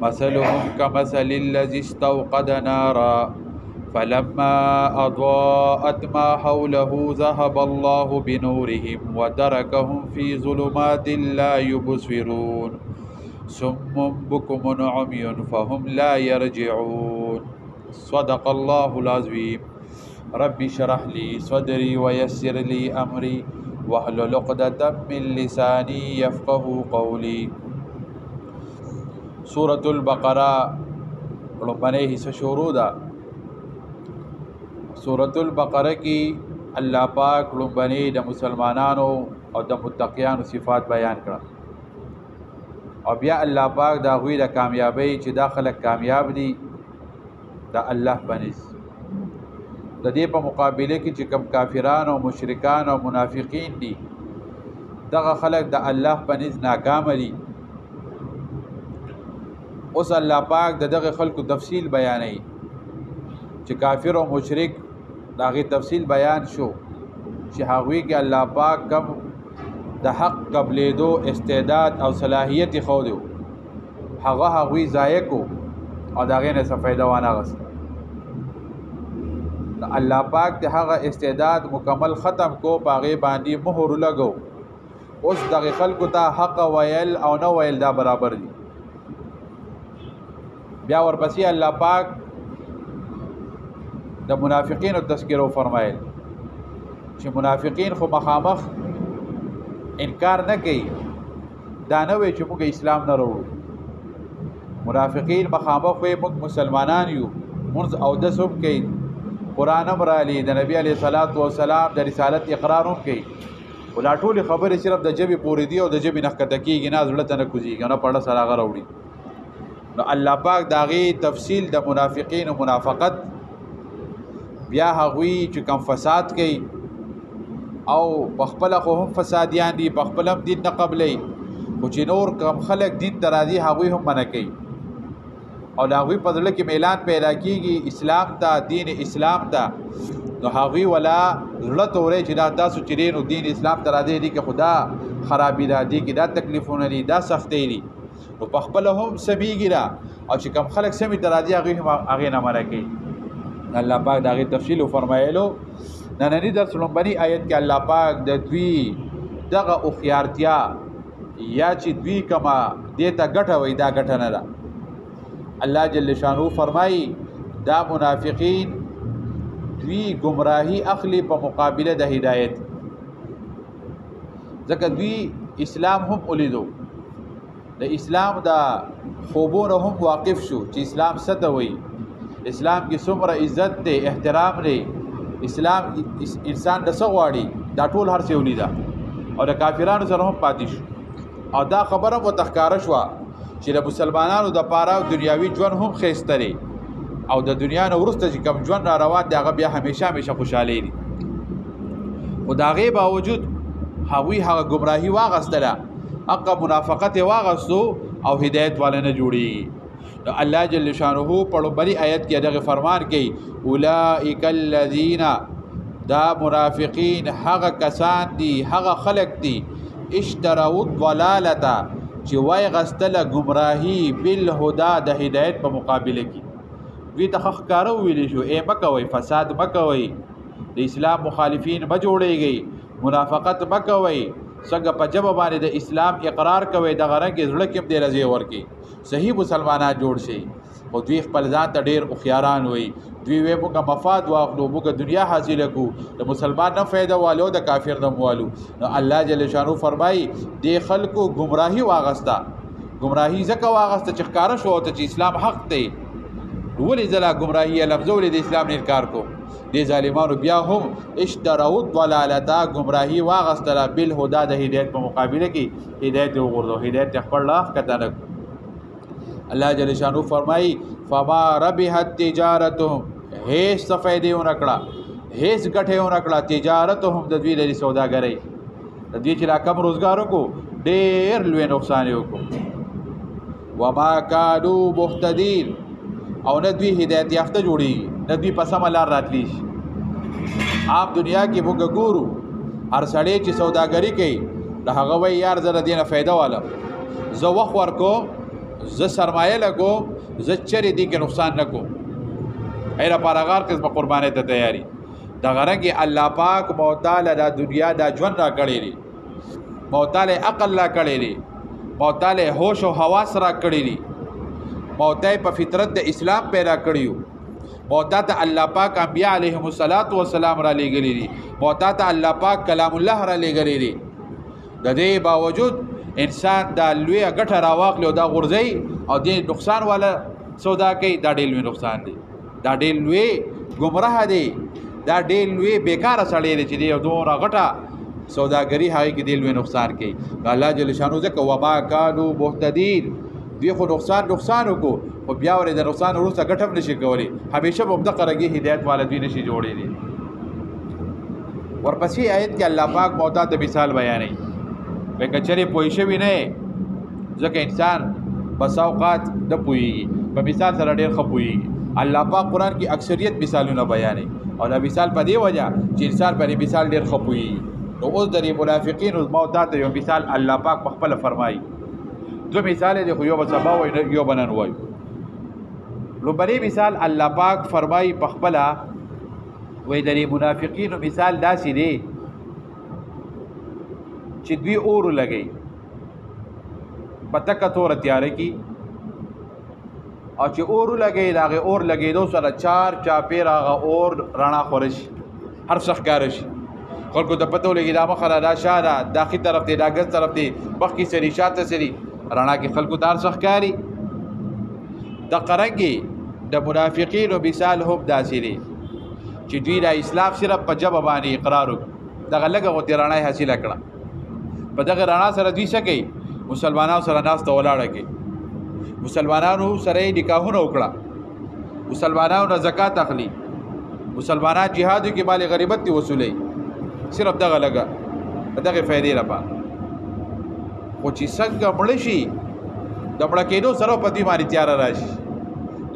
مثلهم كمثل الذي استوقد نارا فلما أضاءت ما حوله ذهب الله بنورهم وتركهم في ظلمات لا يبصرون سم بكم عمي فهم لا يرجعون صدق الله العظيم رب شرح لي صدري ويسر لي امري واحلل عقدة من لساني يفقه قولي سورة البقره لومبنه حصہ شروع ده سورة البقره کې الله پاک لومبنه د مسلمانانو او د متقیانو صفات بیان کړه او بیا الله پاک دا غوی د کامیابی چې دا خلک کامیاب دي د الله بنس د دې په مقابله کې چې کم کافران او مشرکان او منافقین دي دغه خلک د الله بنس ناکام دي اوس الله پاک د دغه خلکو تفصیل بیانوي چې کافر او مشرک داغه تفصیل بیان شو چې هغوی کې الله پاک کم د حق قبلې دو استعداد او صلاحیت خو دیو هغه هغوی ضایع کو او دا غینه څه فائدہ وانه غست الله پاک ته هغه استعداد مکمل ختم کو پاغه باندې مهر لګو اوس دغه خلکو ته حق ویل او نه ویل دا برابر دي بیا ورپسې الله پاک د منافقین او تذکرو فرمایل چې منافقین خو مخامخ انکار نه کوي دا نه وی چې موږ اسلام نه وروړو منافقین مخامخ وي موږ مسلمانان یو موږ او د سب کې قران امر علی د نبی علی صلوات و سلام د رسالت اقرار هم کوي ولا ټول خبره صرف د جبه پوری دی او د جبه نخکته کیږي نه زړه ته نه کوزیږي نه پړه سره غره وړي نو الله پاک دا غي تفصیل د منافقین او منافقت بیا هغوی چې کم فساد کوي او په خپل خو هم فسادیان دي په خپل هم دین نه قبلې خو چې نور کم خلک دین ته راځي هغوی هم منع کوي او دا هغوی په ځل کې میلان پیدا کیږي اسلام ته دین اسلام ته نو هغوی ولا زړه تورې چې دا تاسو چې دین دین اسلام ته راځي دي کې خدا خرابې ده دي کې دا تکلیفونه دي دا سختې دي نو په خپل هم سبيږي دا او چې کم خلک سمي ته راځي هغه هم هغه نه مړه کوي الله پاک دا غي تفصیل فرمایلو نن دې درس لومبني آیت کې الله پاک د دوی دغه او خيارتیا یا چې دوی کما دیتا ګټه وای دا ګټه نه ده الله جل شانو فرمایي دا منافقین دوی گمراهی اخلي په مقابله د هدایت ځکه دوی اسلام هم ولیدو د اسلام دا خوبونه هم واقف شو چې اسلام څه ته وایي اسلام کې څومره عزت دی احترام دی اسلام انسان د څه غواړي دا ټول هر څه ولیدا او د کافرانو سره هم پاتې شو او دا خبره متخکاره شوه چې د مسلمانانو د پاره دنیاوی ژوند هم خېسته لري او د دنیا نه ورسته چې کم ژوند را روان دی هغه بیا همیشه همیشه خوشاله دي خو دا غي باوجود هغوی هغه گمراهي واغستله حق منافقت واغستو او هدایت والا نه جوړي نو الله جل شانه په لومړي آیت کې دغه فرمان کوي اولائک الذین دا منافقین هغه کسان دي هغه خلق دي اشتراو الضلالتا چې وای غستله گمراهی بالهدا د هدایت په مقابله کې دوی ته خخکاره ویل شو ای مکوي فساد مکوي د اسلام مخالفین به جوړیږي منافقت مکوي څنګه په جبه باندې د اسلام اقرار کوي د غره کې زړه کې دی رضی ورکی صحیح مسلمانان جوړ شي خو دوی خپل ځان ته ډیر اوخياران وي دوی وې موږ مفاد واخلو موږ دنیا حاصل کو د مسلمان نه فایده والو د کافر نه والو نو الله جل شانو فرمایي د خلکو گمراهي واغستا گمراهي ځکه واغسته چې ښکار شو ته چې اسلام حق دی ولې زلا گمراهي لفظ ولې د اسلام نه انکار کو دي ظالمانو بیا هم اشتراو ضلالتا گمراهي واغستله بل هدا د هدایت په مقابله کې هدایت وګورلو هدایت خپل لاخ کتنک الله جل شانو فرمایي فما ربحت تجارتهم هیڅ فائدې ونکړه هیڅ ګټه ونکړه تجارتهم د دوی د سوداګرۍ د دې چې لا کم روزګارو کو ډېر لوی نقصان یو کو وما کادو مهتدین او نه دوی هدایت یافته جوړي نه دوی په سم لار راتلی شي عام دنیا کې موږ ګورو هر سړی چې سوداګري کوي د هغه وی یار زره دینه فایده واله زه وخت ورکو زه سرمایه لګو زه چرې دي کې نقصان نکو اې لپاره غار قسم قربانې ته تیاری د غرنګي الله پاک موتاله د دنیا د ژوند را کړی دی موتاله عقل را کړی دی موتاله هوش او حواس را کړی دی موتای په فطرت د اسلام پیدا کړیو موتا ته الله پاک انبیاء علیهم الصلاۃ والسلام را لېګلې دي موتا ته الله پاک کلام الله را لېګلې دي د دې باوجود انسان دا لوی غټه راواخلو دا غورځي او دې نقصان والا سودا کوي دا ډېر لوی نقصان دی دا ډېر لوی گمراه دی دا ډېر لوی بیکاره سړی دی چې دې دوه غټه سوداګری هغه کې دې لوی نقصان کوي الله جل شانو ځکه وما کانوا مهتدین دوی خو نقصان نقصان وکړو او بیا ورې د نقصان وروسته ګټم نشي کولی همیشه به دغه رګي هدایت والدین نشي جوړېږي ورپسې آیت کې الله پاک موتا ته مثال بیانې لکه چرې پوي شوی نه ځکه انسان بس اوقات د پوي په مثال سره ډېر خپوي الله پاک قران کې اکثریت مثالونه بیانې او دا مثال په دی وجه چې انسان په مثال ډېر خپوي نو اوس د منافقین او موتا ته یو مثال الله پاک په خپل فرمایي دو مثال دی خو یو سبا وای یو بنن وای لومبري مثال الله پاک فرمایي په خپل وای د منافقینو مثال داسې دی چې دوی اور لګي پتک تور تیار کی او چې اور لګي دا غي اور لګي دو سره چار چا پیر هغه اور رڼا خورش هر څخ کارش خلکو ته پته ولګي دا مخه دا شاده دا خي طرف دی دا ګس طرف دی مخ کې سری شاته سری رڼا کې خلکو دار څخکاری د قرنګي د منافقینو مثال هم داسې دی چې دوی د اسلام صرف په جبه باندې اقرار وکړ دغه لګه غو تیرانه حاصله کړه په دغه رڼا سره دوی څه کوي مسلمانانو سره ناس ته ولاړه کوي مسلمانانو سره نکاحونه وکړه مسلمانانو نه زکات اخلي مسلمانان جهاد کې مال غریبت دی وصولې صرف دغه لګا دغه فائدې را پات او چې څنګه مړ شي د مړ کېدو سره په دې باندې تیار راشي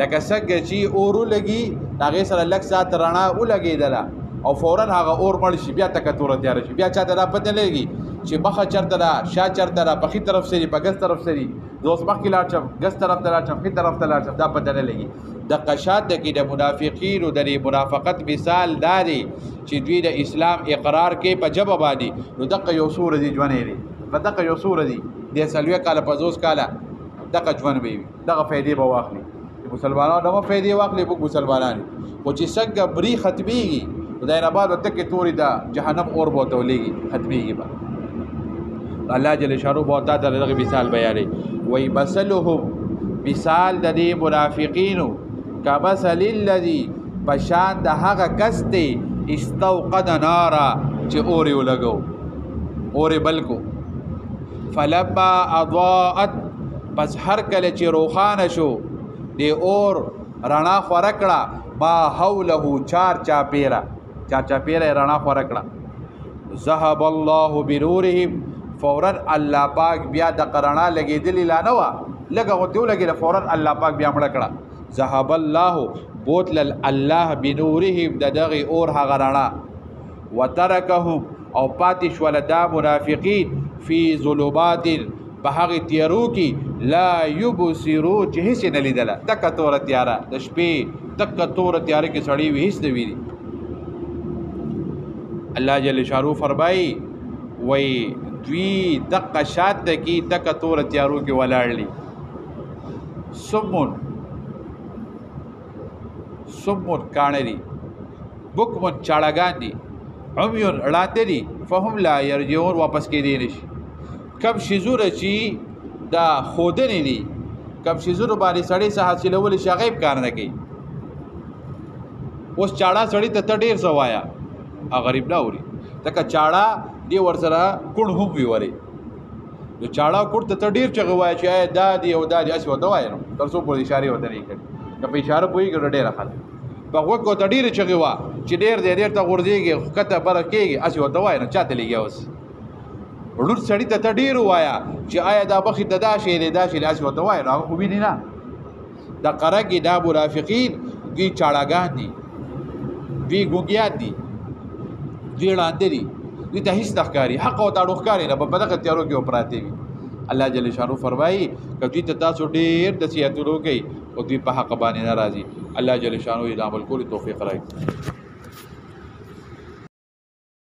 لکه څنګه چې اور لګي هغه سره لک سات رڼا ولګیدله او فورا هغه اور مړ شي بیا تک تور تیار شي بیا چاته دا پته لګي چې مخه چرته دا شا چرته دا په خي طرف سری په ګس طرف سری دوس مخ کې لاړ شم ګس طرف ته لاړ شم خي طرف ته لاړ شم دا پته نه لګي د قشات د کې د منافقین او د منافقت مثال دا دی چې دوی د اسلام اقرار کې په جبه باندې نو دغه یو سور دي ژوند لري په دغه یو سور دي د سلوي کال په زوس کال دغه ژوند وي دغه فائدې به واخلي چې مسلمانانو دغه فائدې واخلي په مسلمانانو او چې څنګه بری ختميږي خدای نه بعد ته کې توري دا جهنم اور بو تولېږي ختميږي به الله جل شانو بو تا ته دغه مثال بیانې وای مثلهم مثال د دې منافقینو کمثل الذي بشان د هغه کس دی استوقد نارا چې اور یې ولګو اور یې بلکو فلما اضاءت پس هر کله چې روخانه شو دی اور رڼا خور کړه ما حوله چار چا پیرا چار چا پیرا رڼا خور کړه ذهب الله بنورهم فورا الله پاک بیا د قرنا لګیدلی لا نه وا لګه غو دیو لګیدل فورا الله پاک بیا مړ کړه ذهب الله بوتل الله بنورهم د دغه اور هغه رڼا وترکهم او پاتې شول دا منافقین فی ظلمات په هغه تیارو کې لا یبصرو چې هیڅ نه لیدل تک تور تیارا د شپې تک تور تیارې کې سړی وی هیڅ نه ویری الله جل شانو فرمای وای دوی دقه شاد د کی تک تور تیارو کې ولاړلی سمون سمون کانه دي بکمن چاړګان دي عمیون اړاند دي فهم لا يرجعون واپس کې دي نشي کم شیزور چی دا خودنې دي کم شیزور باندې سړی سه حاصلول شي غیب کار نه کوي اوس چاړه سړی ته ډیر زوایا غریب نه اوري تکه چاړه دی ور سره کون هم وی وری نو چاړه کوټ ته ډیر چغه وای چې آیا دا دی او دا دی اسی وته وای نو تر څو په اشاره وته نه کړ که په اشاره پوي ګر ډیر خل په غو کو ته ډیر چغه وا چې ډیر دی ډیر ته غورځيږي کته بر کېږي اسی وته وای نو چاته لګي اوس ورور سړی ته ډیر وایا چې آیا دا بخي ته دا شی دی دا شی اسی وته وای نو خو ویني نه د قره کې دا منافقین دوی چاړهګان دي دوی ګوګیان دي دوی ړاندې دي دوی ته هیڅ تخکاری حق او تاړو ښکاری نه په دغه تیارو کې پراته وي الله جل شانو فرمایي کدی ته تاسو ډیر د سیاتونو کوي او دوی په حق باندې ناراضي الله جل شانو دې عمل کولو توفیق راکړي